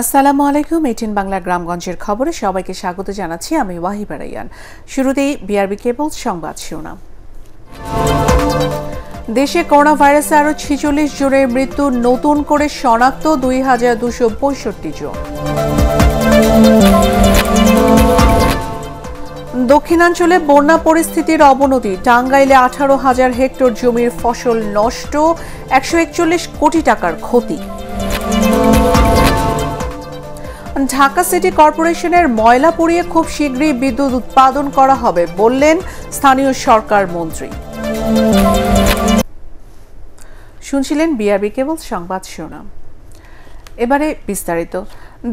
আসসালামু আলাইকুম এইটিন বাংলা গ্রামগঞ্জের খবরে সবাইকে স্বাগত জানাচ্ছি আমি ওয়াহিবা রাইয়ান। শুরুতেই বিআরবি কেবল সংবাদ শিরোনাম। দেশে করোনা ভাইরাসে আরও ছিচল্লিশ জনের মৃত্যু, নতুন করে শনাক্ত দুই হাজার দুশো পঁয়ষট্টি জন। দক্ষিণাঞ্চলে বন্যা পরিস্থিতির অবনতি, টাঙ্গাইলে আঠারো হাজার হেক্টর জমির ফসল নষ্ট, একশো একচল্লিশ কোটি টাকার ক্ষতি। ঢাকা সিটি কর্পোরেশনের ময়লা পুড়িয়ে খুব শীঘ্রই বিদ্যুৎ উৎপাদন করা হবে বললেন স্থানীয় সরকার মন্ত্রী। শুনছিলেন বিআরবি কেবল সংবাদ শোনা এবারে বিস্তারিত।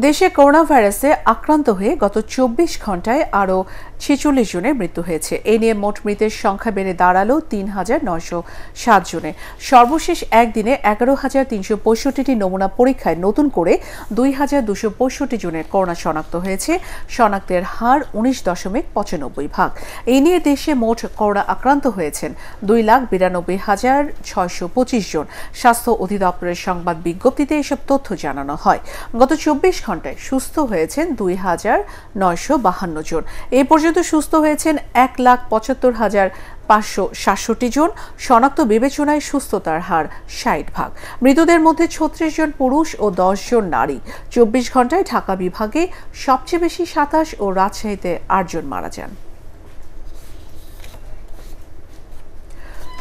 দেশে করোনা ভাইরাসে আক্রান্ত হয়ে গত চব্বিশ ঘন্টায় আরও ছেচল্লিশ জনের মৃত্যু হয়েছে। এ নিয়ে মোট মৃতের সংখ্যা বেড়ে দাঁড়াল তিন হাজার নয়শো সাত জনে। সর্বশেষ একদিনে এগারো হাজার তিনশো পঁয়ষট্টিটি নমুনা পরীক্ষায় নতুন করে দুই হাজার দুশো পঁয়ষট্টি জনের করোনা শনাক্ত হয়েছে। শনাক্তের হার উনিশ দশমিক পঁচানব্বই ভাগ। এই নিয়ে দেশে মোট করোনা আক্রান্ত হয়েছেন দুই লাখ বিরানব্বই হাজার ছয়শো পঁচিশ জন। স্বাস্থ্য অধিদপ্তরের সংবাদ বিজ্ঞপ্তিতে এসব তথ্য জানানো হয়। গত চব্বিশ ঘন্টায় সুস্থ হয়েছেন দুই হাজার নয়শো বাহান্ন জন। এই পর্যন্ত সুস্থ হয়েছেন, এক লাখ পঁচাত্তর হাজার পাঁচশো সাতষট্টি জন। শনাক্ত বিবেচনায় সুস্থতার হার ষাট ভাগ। মৃতদের মধ্যে ছত্রিশ জন পুরুষ ও দশ জন নারী। চব্বিশ ঘন্টায় ঢাকা বিভাগে সবচেয়ে বেশি সাতাশ ও রাজশাহীতে আটজন মারা যান।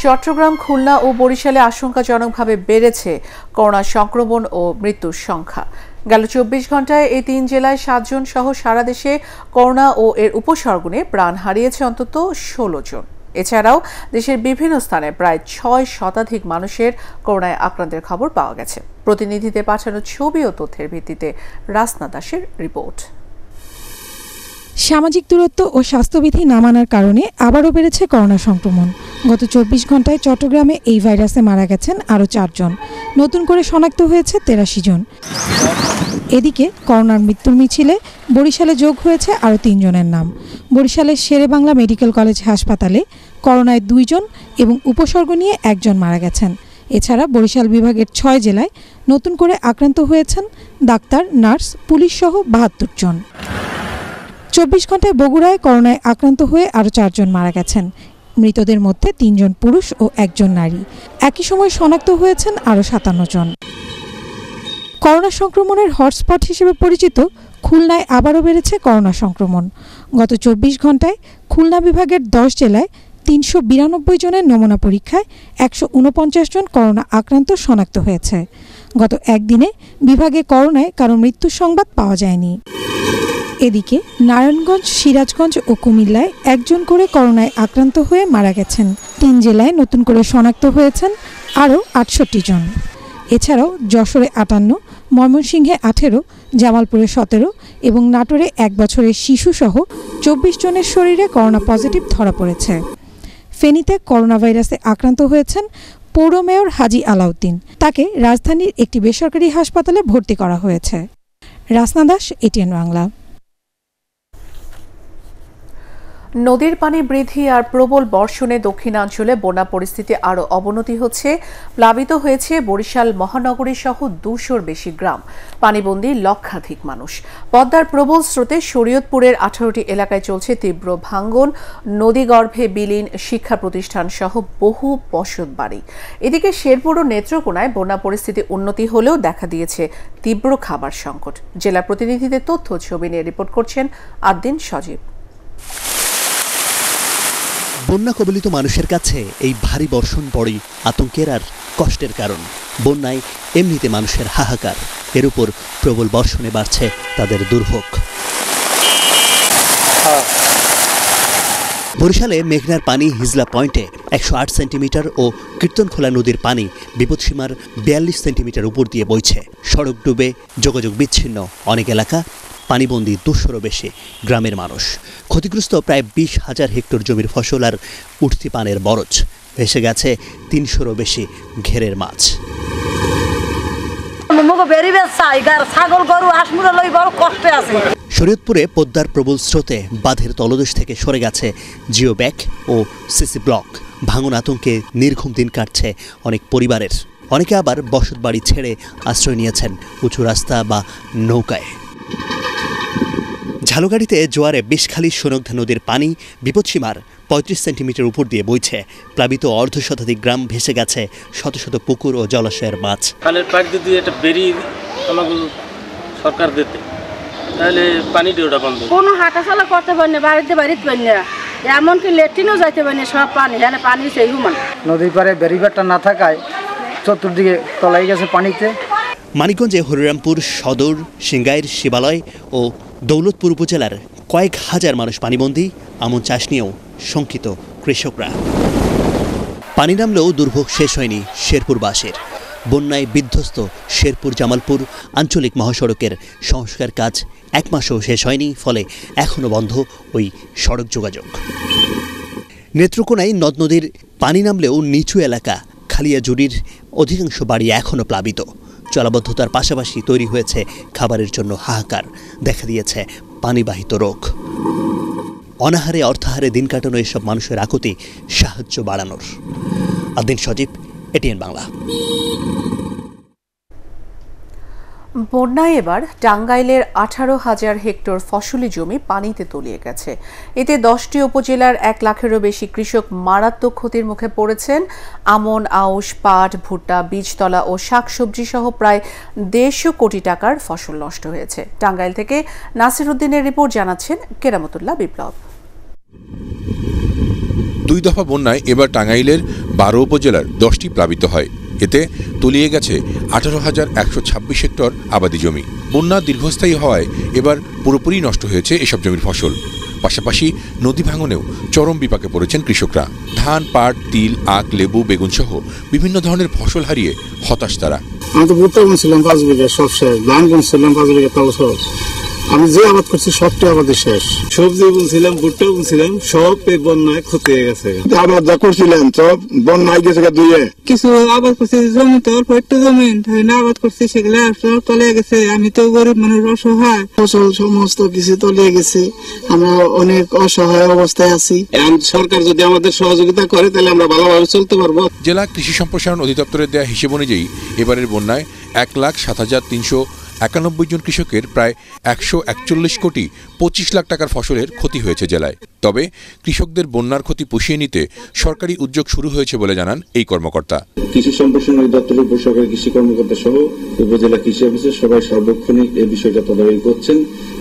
চট্টগ্রাম, খুলনা ও বরিশালে আশঙ্কাজনকভাবে বেড়েছে করোনা সংক্রমণ ও মৃত্যুর সংখ্যা। গেল চব্বিশ ঘন্টায় এই তিন জেলায় সাতজন সহ সারা দেশে করোনা ও এর উপসর্গ নিয়ে প্রাণ হারিয়েছে অন্তত ষোলো জন। এছাড়াও দেশের বিভিন্ন স্থানে প্রায় ছয় শতাধিক মানুষের করোনায় আক্রান্তের খবর পাওয়া গেছে। প্রতিনিধিদের পাঠানো ছবি ও তথ্যের ভিত্তিতে রাসনা দাসের রিপোর্ট। সামাজিক দূরত্ব ও স্বাস্থ্যবিধি না মানার কারণে আবারও বেড়েছে করোনা সংক্রমণ। গত চব্বিশ ঘন্টায় চট্টগ্রামে এই ভাইরাসে মারা গেছেন আরও চারজন। নতুন করে শনাক্ত হয়েছে তেরাশি জন। এদিকে করোনার মৃত্যুর মিছিলে বরিশালে যোগ হয়েছে আরও তিনজনের নাম। বরিশালের শেরে বাংলা মেডিকেল কলেজ হাসপাতালে করোনায় দুইজন এবং উপসর্গ নিয়ে একজন মারা গেছেন। এছাড়া বরিশাল বিভাগের ছয় জেলায় নতুন করে আক্রান্ত হয়েছেন ডাক্তার, নার্স, পুলিশ সহ বাহাত্তর জন। চব্বিশ ঘন্টায় বগুড়ায় করোনায় আক্রান্ত হয়ে আরও চারজন মারা গেছেন। মৃতদের মধ্যে তিনজন পুরুষ ও একজন নারী। একই সময় শনাক্ত হয়েছেন আরও সাতান্ন জন। করোনা সংক্রমণের হটস্পট হিসেবে পরিচিত খুলনায় আবারও বেড়েছে করোনা সংক্রমণ। গত চব্বিশ ঘন্টায় খুলনা বিভাগের দশ জেলায় তিনশো বিরানব্বই জনের নমুনা পরীক্ষায় একশো উনপঞ্চাশ জন করোনা আক্রান্ত শনাক্ত হয়েছে। গত একদিনে বিভাগে করোনায় কারও মৃত্যুর সংবাদ পাওয়া যায়নি। এদিকে নারায়ণগঞ্জ, সিরাজগঞ্জ ও কুমিল্লায় একজন করে করোনায় আক্রান্ত হয়ে মারা গেছেন। তিন জেলায় নতুন করে শনাক্ত হয়েছেন আরও আটষট্টি জন। এছাড়াও যশোরে আটান্ন, ময়মনসিংহে আঠেরো, জামালপুরে সতেরো এবং নাটোরে এক বছরের শিশুসহ চব্বিশ জনের শরীরে করোনা পজিটিভ ধরা পড়েছে। ফেনীতে করোনা ভাইরাসে আক্রান্ত হয়েছেন পৌর মেয়র হাজি আলাউদ্দিন। তাকে রাজধানীর একটি বেসরকারি হাসপাতালে ভর্তি করা হয়েছে। রাসনা দাস, এটিএন বাংলা। নদীর পানি বৃদ্ধি আর প্রবল বর্ষণে দক্ষিণাঞ্চলে বন্যা পরিস্থিতি আরও অবনতি হচ্ছে। প্লাবিত হয়েছে বরিশাল মহানগরী সহ দুশোর বেশি গ্রাম। পানিবন্দী লক্ষাধিক মানুষ। পদ্মার প্রবল স্রোতে শরীয়তপুরের আঠারোটি এলাকায় চলছে তীব্র ভাঙ্গন। নদীগর্ভে বিলীন শিক্ষা প্রতিষ্ঠান সহ বহু বসত বাড়ি। এদিকে শেরপুর ও নেত্রকোনায় বন্যা পরিস্থিতি উন্নতি হলেও দেখা দিয়েছে তীব্র খাবার সংকট। জেলা প্রতিনিধিদের তথ্য ছবি নিয়ে রিপোর্ট করছেন আদ্দিন সজীব। বন্যা কবলিত মানুষের কাছে এই ভারী বর্ষণ পড়ই আতঙ্কের আর কষ্টের কারণ। বন্যায় এমনিতে মানুষের হাহাকার। এর উপর প্রবল বর্ষণে বাড়ছে তাদের দুর্ভোগ। বরিশালে মেঘনার পানি হিজলা পয়েন্টে একশো আট সেন্টিমিটার ও কীর্তনখোলা নদীর পানি বিপদসীমার বিয়াল্লিশ সেন্টিমিটার উপর দিয়ে বইছে। সড়ক ডুবে যোগাযোগ বিচ্ছিন্ন। অনেক এলাকা পানিবন্দি দুশোরও বেশি গ্রামের মানুষ। ক্ষতিগ্রস্ত প্রায় বিশ হাজার হেক্টর জমির ফসল আর উঠতি পানের বরজ। ভেসে গেছে তিনশোরও বেশি ঘেরের মাছ। মুখে বেরিবে চাইগার ছাগল গরু হাঁস লই বড় কষ্টে আছে। শরীয়তপুরে পদ্মার প্রবল স্রোতে বাঁধের তলদেশ থেকে সরে গেছে জিও ব্যাগ ও সিসি ব্লক। ভাঙন আতঙ্কে নির্ঘুম দিন কাটছে অনেক পরিবারের। অনেকে আবার বসত বাড়ি ছেড়ে আশ্রয় নিয়েছেন উঁচু রাস্তা বা নৌকায়। ঝালুগাড়িতে জোয়ারে বিষখালী সোনগধা নদীর পানি বিপদসীমার পঁয়ত্রিশ সেন্টিমিটার উপর দিয়ে বইছে। প্লাবিত অর্ধ শতাধিক গ্রাম ভেসে গেছে শত শত পুকুর ও জলাশয়ের মাছ। খালের পাড় দিয়ে একটা বেরিয়ে আমাকে সরকার দিতে। তাহলে পানি দিয়ে ওটা বন্ধ। কোনো হাঁটাচলা করতে পারি না বাড়িতে বাড়িতে পারি না। এমনকি লেট্রিনও যাইতে পারি না সব পানি। হ্যাঁ পানি সেই হুমান নদীর পাড়ে ব্যারিবারটা না থাকায় চতুর্দিকে তলাই গেছে পানিতে। মানিকগঞ্জে হরিরামপুর সদর সিংগাইর শিবালয় ও দৌলতপুর উপজেলার কয়েক হাজার মানুষ পানিবন্দী, আমন চাষ নিয়েও শঙ্কিত কৃষকরা। পানি নামলেও দুর্ভোগ শেষ হয়নি শেরপুরবাসীর। বন্যায় বিধ্বস্ত শেরপুর জামালপুর আঞ্চলিক মহাসড়কের সংস্কার কাজ এক মাসও শেষ হয়নি, ফলে এখনও বন্ধ ওই সড়ক যোগাযোগ। নেত্রকোনায় নদ নদীর পানি নামলেও নিচু এলাকা খালিয়াজুড়ির অধিকাংশ বাড়ি এখনও প্লাবিত। জলাবদ্ধতার পাশাপাশি তৈরি হয়েছে খাবারের জন্য হাহাকার, দেখা দিয়েছে পানিবাহিত রোগ। অনাহারে অর্থাহারে দিন কাটানো এসব মানুষের আকুতি সাহায্য বাড়ানোর। আদিন সজীব, এটিএন বাংলা। বন্যায় এবার টাঙ্গাইলের আঠারো হাজার হেক্টর ফসলি জমি পানিতে তলিয়ে গেছে। এতে দশটি উপজেলার এক লাখেরও বেশি কৃষক মারাত্মক ক্ষতির মুখে পড়েছেন। আমন, আউশ, পাট, ভুট্টা, বীজতলা ও শাকসবজি সহ প্রায় দেড়শো কোটি টাকার ফসল নষ্ট হয়েছে। টাঙ্গাইল থেকে নাসির উদ্দিনের রিপোর্ট জানাচ্ছেন কেরামতুল্লাহ বিপ্লব। দুই দফা বন্যায় এবার টাঙ্গাইলের বারো উপজেলার দশটি প্লাবিত হয়। এতে তলিয়ে গেছে আঠারো হাজার একশো ছাব্বিশ হেক্টর আবাদি জমি। বন্যা দীর্ঘস্থায়ী হওয়ায় এবার পুরোপুরি নষ্ট হয়েছে এসব জমির ফসল। পাশাপাশি নদী ভাঙনেও চরম বিপাকে পড়েছেন কৃষকরা। ধান, পাট, তিল, আখ, লেবু, বেগুন সহ বিভিন্ন ধরনের ফসল হারিয়ে হতাশ তারা। আমি তো ভুট্টা বুনছিলাম পাঁচ পাঁচ আমি যে আবাদ করছি সবটাই আমাদের শেষ। সবজি বুনছিলাম ভুট্টা বুনছিলাম সব এই বন্যায় ক্ষতি হয়ে গেছে। আবাদ যা করছিলেন সব বন্যায় গেছে গা দুইয়ে। কিছু আবাদ করছি জমি তো অল্প একটু জমি। আবাদ করছি সেগুলো সব তলে গেছে। আমি তো গরিব মানুষ অসহায়। ফসল সমস্ত কিছু তলিয়ে গেছে। আমরা অনেক অসহায় অবস্থায় আছি। সরকার যদি আমাদের সহযোগিতা করে তাহলে আমরা ভালোভাবে চলতে পারব। জেলা কৃষি সম্প্রসারণ অধিদপ্তরের দেওয়া হিসেব অনুযায়ী এবারের বন্যায় এক লাখ সাত হাজার তিনশো একানব্বই জন কৃষকের প্রায় একশো একচল্লিশ কোটি পঁচিশ লাখ টাকার ফসলের ক্ষতি হয়েছে জেলায়। তবে কৃষকদের বন্যার ক্ষতি পুষিয়ে নিতে সরকারি উদ্যোগ শুরু হয়েছে বলে জানান এই কর্মকর্তা। কৃষি সম্প্রসারণ অধিদপ্তরের উপর কৃষি কর্মকর্তা সহ উপজেলা কৃষি অফিসের সবাই সার্বক্ষণিক এই বিষয়টা তদারকি করছেন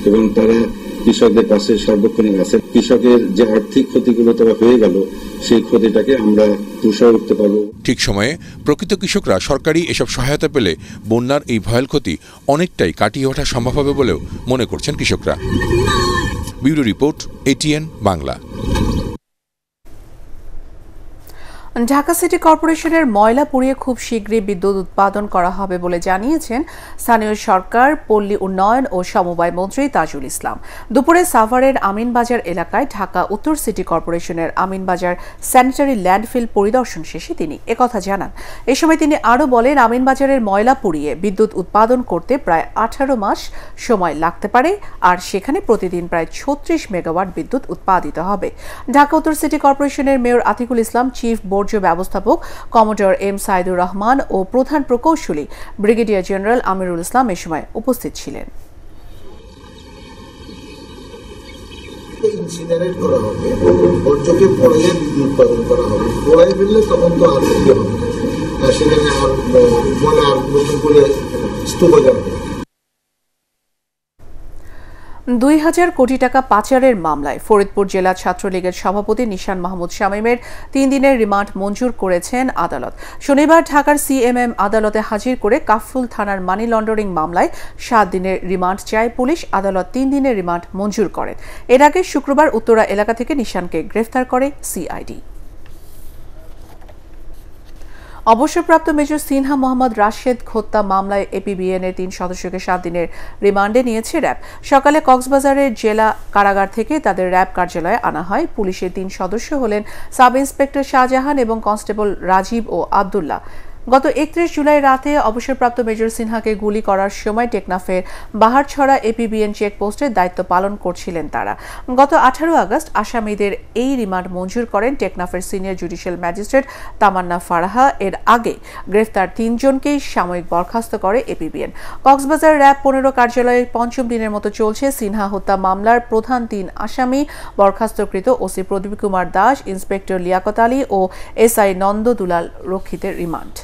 এবং তারা কৃষকদের পাশে সার্বক্ষণিক আছে কৃষকের যে আর্থিক ক্ষতিগুলো তারা হয়ে গেল সেই ক্ষতিটাকে আমরা তুষার উঠতে পারব ঠিক সময়ে প্রকৃত কৃষকরা সরকারি এসব সহায়তা পেলে বন্যার এই ভয়াল ক্ষতি অনেকটাই কাটিয়ে ওঠা সম্ভব হবে বলেও মনে করছেন কৃষকরা। Bureau report ATN Bangla Dhaka city কর্পোরেশনের ময়লা পুড়িয়ে খুব শীঘ্রই বিদ্যুৎ উৎপাদন করা হবে বলে জানিয়েছেন স্থানীয় সরকার, পল্লী উন্নয়ন ও সমবায় মন্ত্রী তাজুল ইসলাম। দুপুরে সাভারের আমিনবাজার এলাকায় ঢাকা উত্তর সিটি কর্পোরেশনের আমিনবাজার স্যানিটারি ল্যান্ডফিল পরিদর্শন শেষে তিনি একথা জানান। এ সময় তিনি আরও বলেন, আমিনবাজারের ময়লা পুড়িয়ে বিদ্যুৎ উৎপাদন করতে প্রায় আঠারো মাস সময় লাগতে পারে আর সেখানে প্রতিদিন প্রায় ছত্রিশ মেগাওয়াট বিদ্যুৎ উৎপাদিত হবে। ঢাকা উত্তর সিটি কর্পোরেশনের মেয়র আতিকুল ইসলাম, চিফ বর্জ্য ব্যবস্থাপক কমোডর এম সাইদুর রহমান ও প্রধান প্রকৌশলী ব্রিগেডিয়ার জেনারেল আমিরুল ইসলাম এ সময় উপস্থিত ছিলেন। ইনসিনারেট করা হবে মানে আর নতুন করে স্তূপ যাবে। দুই হাজার কোটি টাকা পাচারের মামলায় ফরিদপুর জেলা ছাত্রলীগের সভাপতি নিশান মাহমুদ শামীমের তিন দিনের রিমান্ড মঞ্জুর করেছেন আদালত। শনিবার ঢাকার সিএমএম আদালতে হাজির করে কাফরুল থানার মানি লন্ডারিং মামলায় সাত দিনের রিমান্ড চায় পুলিশ, আদালত তিন দিনের রিমান্ড মঞ্জুর করেন। এর আগে শুক্রবার উত্তরা এলাকা থেকে নিশানকে গ্রেফতার করে সিআইডি। অবসরপ্রাপ্ত মেজর সিনহা মোহাম্মদ রাশেদ হত্যা মামলায় এপিবিএন এর তিন সদস্যকে সাত দিনের রিমান্ডে নিয়েছে র্যাব। সকালে কক্সবাজারের জেলা কারাগার থেকে তাদের র্যাব কার্যালয়ে আনা হয়। পুলিশের তিন সদস্য হলেন সাব ইন্সপেক্টর শাহজাহান এবং কনস্টেবল রাজীব ও আবদুল্লাহ। গত একত্রিশ জুলাই রাতে অবসরপ্রাপ্ত মেজর সিনহাকে গুলি করার সময় টেকনাফের বাহারছড়া এপিবিএন চেকপোস্টের দায়িত্ব পালন করছিলেন তারা। গত আঠারো আগস্ট আসামিদের এই রিমান্ড মঞ্জুর করেন টেকনাফের senior judicial magistrate Tamanna Faraha. এর আগে গ্রেফতার তিনজনকেই সাময়িক বরখাস্ত করে এপিবিএন। কক্সবাজার র্যাব পনেরো কার্যালয়ে পঞ্চম দিনের মতো চলছে সিনহা হত্যা মামলার প্রধান তিন আসামি। বরখাস্তকৃত ওসি প্রদীপ কুমার দাস, ইন্সপেক্টর লিয়াকত আলী ও এসআই নন্দ দুলাল রক্ষিতের রিমান্ড।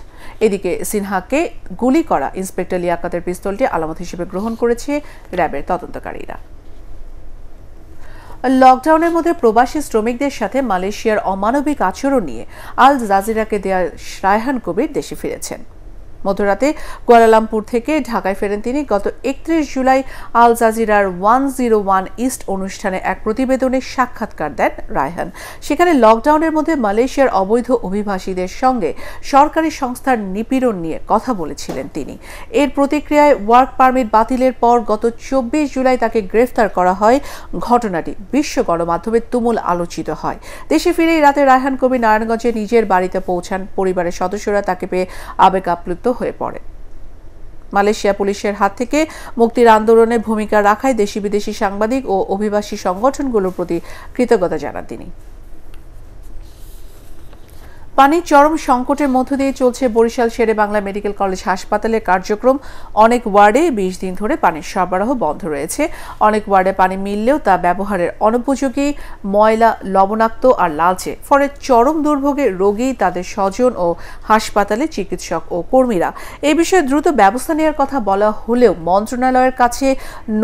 এদিকে সিনহাকে গুলি করা ইন্সপেক্টর লিয়াকাতের পিস্তলটি আলামত হিসেবে গ্রহণ করেছে র্যাবের তদন্তকারীরা। লকডাউনের মধ্যে প্রবাসী শ্রমিকদের সাথে মালয়েশিয়ার অমানবিক আচরণ নিয়ে আল জাজিরাকে দেয়া রায়হান কবির দেশে ফিরেছেন। মধ্যরাতে কুয়ালালামপুর থেকে ঢাকায় ফেরেন তিনি। গত একত্রিশ জুলাই আল জাজিরার ওয়ান জিরো ওয়ান ইস্ট অনুষ্ঠানে এক প্রতিবেদনে সাক্ষাৎকার দেন রায়হান। সেখানে লকডাউনের মধ্যে মালয়েশিয়ার অবৈধ অভিবাসীদের সঙ্গে সরকারি সংস্থার নিপীড়ন নিয়ে কথা বলেছিলেন তিনি। এর প্রতিক্রিয়ায় ওয়ার্ক পারমিট বাতিলের পর গত চব্বিশ জুলাই তাকে গ্রেফতার করা হয়। ঘটনাটি বিশ্ব গণমাধ্যমে তুমুল আলোচিত হয়। দেশে ফিরেই রাতে রায়হান কবি নারায়ণগঞ্জে নিজের বাড়িতে পৌঁছান পরিবারের সদস্যরা। তাকে পেয়ে আবেগ আপ্লুত হয়ে পড়ে। মালয়েশিয়া পুলিশের হাত থেকে মুক্তির আন্দোলনে ভূমিকা রাখায় দেশি বিদেশি সাংবাদিক ও অভিবাসী সংগঠনগুলোর প্রতি কৃতজ্ঞতা জানান তিনি। পানির চরম সংকটের মধ্য দিয়ে চলছে বরিশাল শেরে বাংলা মেডিকেল কলেজ হাসপাতালের কার্যক্রম। অনেক ওয়ার্ডে বিশ দিন ধরে পানির সরবরাহ বন্ধ রয়েছে। অনেক ওয়ার্ডে পানি মিললেও তা ব্যবহারের অনুপযোগী, ময়লা, লবণাক্ত আর লালচে। ফলে চরম দুর্ভোগে রোগী তাদের স্বজন ও হাসপাতালে চিকিৎসক ও কর্মীরা। এ বিষয়ে দ্রুত ব্যবস্থা নেওয়ার কথা বলা হলেও মন্ত্রণালয়ের কাছে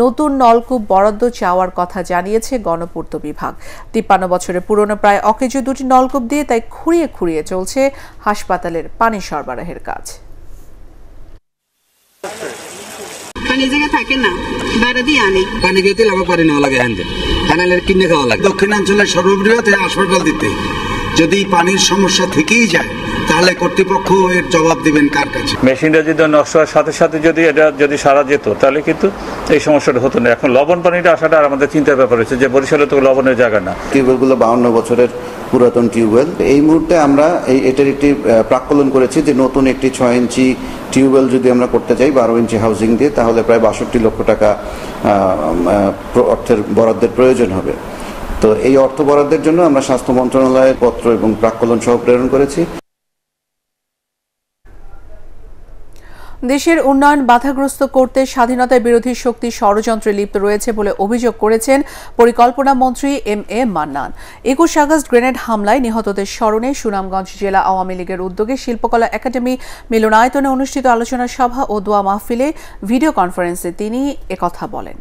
নতুন নলকূপ বরাদ্দ চাওয়ার কথা জানিয়েছে গণপূর্ত বিভাগ। তিপ্পান্ন বছরের পুরনো প্রায় অকেজ দুটি নলকূপ দিয়ে তাই খুঁড়িয়ে খুঁড়িয়ে চলছে হাসপাতালের পানি সরবরাহের কাজ। পানি জায়গা থাকে না আনি। পানি খেতে লাগা পারি না লাগে হ্যান্ডে প্যানেলের কিনে খাওয়া লাগে। দক্ষিণাঞ্চলের সর্ববৃহৎ হাসপাতাল দিতে। যদি পানির সমস্যা থেকেই যায় তাহলে কর্তৃপক্ষ এর জবাব দিবেন কার কাছে? মেশিনটা যদি নষ্ট হওয়ার সাথে সাথে যদি এটা যদি সারা যেত তাহলে কিন্তু এই সমস্যাটা হতো না। এখন লবণ পানিটা আসাটা আর আমাদের চিন্তার ব্যাপার হচ্ছে যে বরিশালে তো লবণের জায়গা না। টিউবওয়েলগুলো বাউন্ন বছরের পুরাতন টিউবওয়েল। এই মুহূর্তে আমরা এই এটার একটি আহ, প্রাক্কলন করেছি যে নতুন একটি ছয় ইঞ্চি টিউবওয়েল যদি আমরা করতে চাই বারো ইঞ্চি হাউজিং দিয়ে তাহলে প্রায় বাষট্টি লক্ষ টাকা অর্থের বরাদ্দের প্রয়োজন হবে। তো এই অর্থ বরাদ্দের জন্য আমরা স্বাস্থ্য মন্ত্রণালয়ের পত্র এবং প্রাক্কলন সহ প্রেরণ করেছি। দেশের উন্নয়ন বাধাগ্রস্ত করতে স্বাধীনতা বিরোধী শক্তি ষড়যন্ত্রে লিপ্ত রয়েছে বলে অভিযোগ করেছেন পরিকল্পনা মন্ত্রী এম এ মান্নান। একুশ আগস্ট গ্রেনেড হামলায় নিহতদের স্মরণে সুনামগঞ্জ জেলা আওয়ামী লীগের উদ্যোগে শিল্পকলা একাডেমি মিলনায়তনে অনুষ্ঠিত আলোচনা সভা ও দোয়া মাহফিলে ভিডিও কনফারেন্সে তিনি একথা বলেন।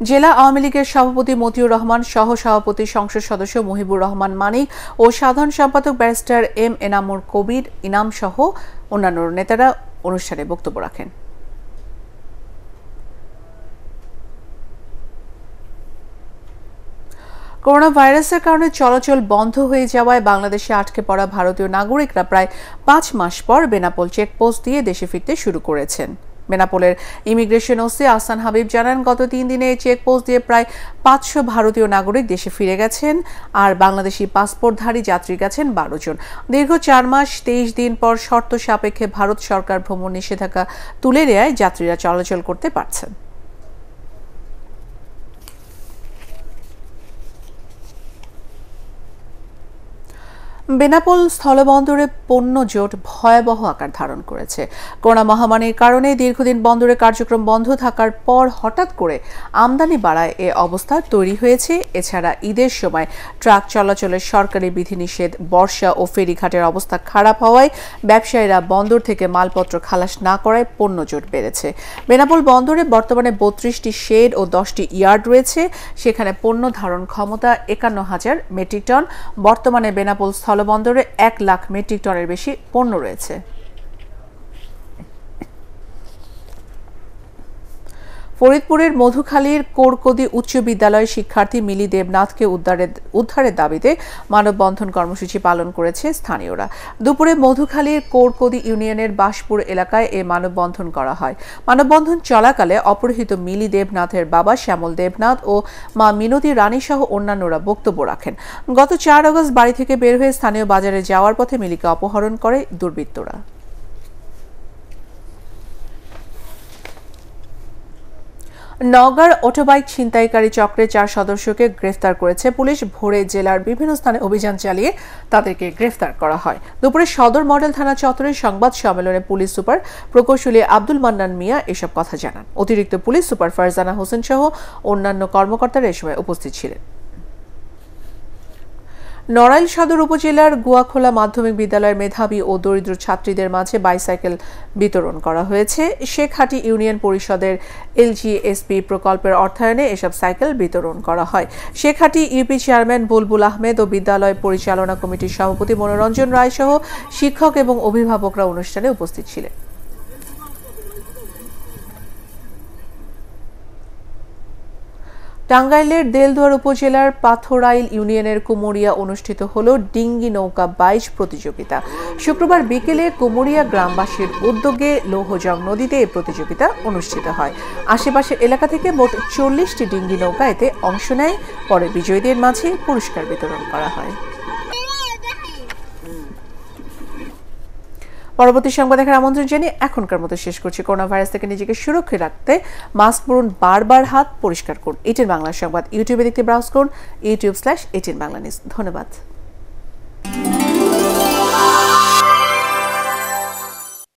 জেলা আওয়ামী লীগের সভাপতি মতিউর রহমান সহ সভাপতি সংসদ সদস্য মুহিবুর রহমান মানিক ও সাধারণ সম্পাদক ব্যারিস্টার এম এনামুর কবির ইনাম সহ অন্যান্য নেতারা অনুষ্ঠানে বক্তব্য রাখেন। করোনা ভাইরাসের কারণে চলাচল বন্ধ হয়ে যাওয়ায় বাংলাদেশে আটকে পড়া ভারতীয় নাগরিকরা প্রায় পাঁচ মাস পর বেনাপোল চেকপোস্ট দিয়ে দেশে ফিরতে শুরু করেছেন। বেনাপোলের ইমিগ্রেশন ওসি আহসান হাবিব জানান, গত তিন দিনে চেকপোস্ট দিয়ে প্রায় পাঁচশো ভারতীয় নাগরিক দেশে ফিরে গেছেন আর বাংলাদেশি পাসপোর্টধারী যাত্রী গেছেন বারো জন। দীর্ঘ চার মাস, তেইশ দিন পর শর্ত সাপেক্ষে ভারত সরকার ভ্রমণ নিষেধাজ্ঞা তুলে নেয় যাত্রীরা চলাচল করতে পারছেন। বেনাপোল স্থলবন্দরে পণ্য জোট ভয়াবহ আকার ধারণ করেছে। করোনা মহামারীর কারণে দীর্ঘদিন বন্দরে কার্যক্রম বন্ধ থাকার পর হঠাৎ করে আমদানি বাড়ায় এ অবস্থা তৈরি হয়েছে। এছাড়া ঈদের সময় ট্রাক চলাচলের সরকারি বিধিনিষেধ, বর্ষা ও ফেরিঘাটের অবস্থা খারাপ হওয়ায় ব্যবসায়ীরা বন্দর থেকে মালপত্র খালাস না করায় পণ্য জোট বেড়েছে। বেনাপোল বন্দরে বর্তমানে বত্রিশটি শেড ও দশটি ইয়ার্ড রয়েছে। সেখানে পণ্য ধারণ ক্ষমতা একান্ন হাজার মেট্রিক টন। বর্তমানে বেনাপোল স্থলবন্দরে এক লাখ মেট্রিক টনের বেশি পণ্য রয়েছে। ফরিদপুরের মধুখালীর কোরকদি উচ্চ বিদ্যালয়ের শিক্ষার্থী মিলি দেবনাথকে উদ্ধারের উদ্ধারের দাবিতে মানববন্ধন কর্মসূচি পালন করেছে স্থানীয়রা। দুপুরে মধুখালীর কোরকদি ইউনিয়নের বাসপুর এলাকায় এ মানববন্ধন করা হয়। মানববন্ধন চলাকালে অপহৃত মিলি দেবনাথের বাবা শ্যামল দেবনাথ ও মা মিনতি রানী সহ অন্যান্যরা বক্তব্য রাখেন। গত চার আগস্ট বাড়ি থেকে বের হয়ে স্থানীয় বাজারে যাওয়ার পথে মিলিকে অপহরণ করে দুর্বৃত্তরা। নওগাঁর অটোবাইক ছিনতাইকারী চক্রের চার সদস্যকে গ্রেফতার করেছে পুলিশ। ভোরে জেলার বিভিন্ন স্থানে অভিযান চালিয়ে তাদেরকে গ্রেফতার করা হয়। দুপুরে সদর মডেল থানা চত্বরে সংবাদ সম্মেলনে পুলিশ সুপার প্রকৌশলী আব্দুল মান্নান মিয়া এসব কথা জানান। অতিরিক্ত পুলিশ সুপার ফারজানা হোসেন সহ অন্যান্য কর্মকর্তারা এ সময় উপস্থিত ছিলেন। নড়াইল সদর উপজেলার গুয়াখোলা মাধ্যমিক বিদ্যালয়ের মেধাবী ও দরিদ্র ছাত্রীদের মাঝে বাইসাইকেল বিতরণ করা হয়েছে। শেখহাটি ইউনিয়ন পরিষদের এলজিএসপি প্রকল্পের অর্থায়নে এসব সাইকেল বিতরণ করা হয়। শেখহাটি ইউপি চেয়ারম্যান বুলবুল আহমেদ ও বিদ্যালয় পরিচালনা কমিটির সভাপতি মনোরঞ্জন রায় সহ শিক্ষক এবং অভিভাবকরা অনুষ্ঠানে উপস্থিত ছিলেন। টাঙ্গাইলের দেলদুয়ার উপজেলার পাথরাইল ইউনিয়নের কুমুরিয়া অনুষ্ঠিত হল ডিঙ্গি নৌকা বাইশ প্রতিযোগিতা। শুক্রবার বিকেলে কুমুরিয়া গ্রামবাসীর উদ্যোগে লৌহজং নদীতে এই প্রতিযোগিতা অনুষ্ঠিত হয়। আশেপাশের এলাকা থেকে মোট চল্লিশটি ডিঙ্গি নৌকা এতে অংশ নেয়। পরে বিজয়ীদের মাঝে পুরস্কার বিতরণ করা হয়। পরবর্তী সংবাদ দেখার আমন্ত্রণ জানিয়ে এখনকার মতো শেষ করছি। করোনা ভাইরাস থেকে নিজেকে সুরক্ষিত রাখতে মাস্ক পরুন, বারবার হাত পরিষ্কার করুন। এটির বাংলা সংবাদ। ইউটিউবে দেখতে ব্রাউজ করুন, YouTube slash ATN Bangla news ধন্যবাদ।